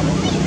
comment.